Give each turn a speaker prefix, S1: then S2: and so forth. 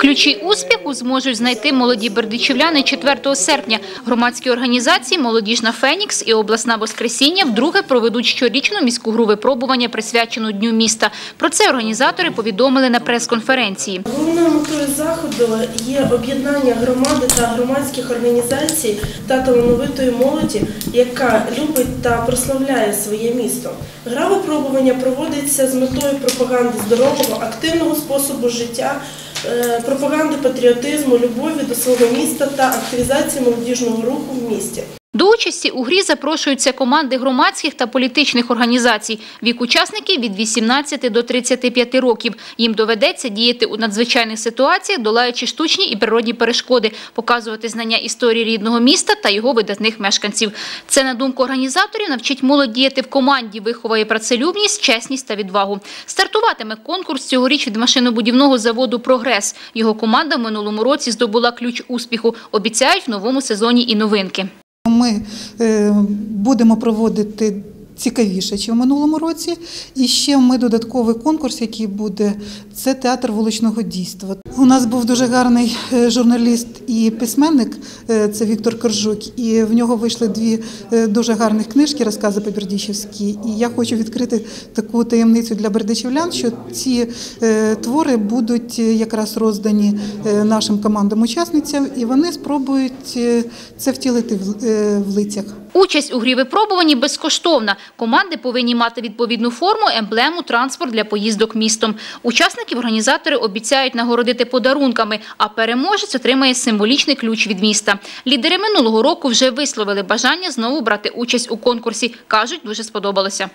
S1: Ключі успіху зможуть знайти молоді бердичівляни 4 серпня. Громадські організації «Молодіжна Фенікс» і «Обласна Воскресіння» вдруге проведуть щорічну міську гру випробування, присвячену Дню міста. Про це організатори повідомили на прес-конференції.
S2: Головною метою заходу є об'єднання громади та громадських організацій та талановитої молоді, яка любить та прославляє своє місто. Гра випробування проводиться з метою пропаганди здорового, активного способу життя, пропаганди патріотизму, любові до свого міста та активізації молодіжного руху в місті.
S1: До участі у грі запрошуються команди громадських та політичних організацій. Вік учасників від 18 до 35 років. Їм доведеться діяти у надзвичайних ситуаціях, долаючи штучні і природні перешкоди, показувати знання історії рідного міста та його видатних мешканців. Це, на думку організаторів, навчить молодь діяти в команді, виховує працелюбність, чесність та відвагу. Стартуватиме конкурс цьогоріч від машинобудівного заводу «Прогрес». Його команда в минулому році здобула ключ успіху. Обіцяють в новому сезоні і новинки.
S3: Ми е, будемо проводити цікавіше, ніж в минулому році. І ще ми додатковий конкурс, який буде, це театр вуличного дійства. У нас був дуже гарний е, журналіст і письменник, е, це Віктор Коржук, і в нього вийшли дві е, дуже гарних книжки, розкази по-бердичівськи. І я хочу відкрити таку таємницю для бердичівлян, що ці твори будуть якраз роздані нашим командам-учасницям, і вони спробують це втілити в лицях.
S1: Участь у грі випробуванні безкоштовна. Команди повинні мати відповідну форму, емблему, транспорт для поїздок містом. Учасників організатори обіцяють нагородити подарунками, а переможець отримає символічний ключ від міста. Лідери минулого року вже висловили бажання знову брати участь у конкурсі. Кажуть, дуже сподобалося.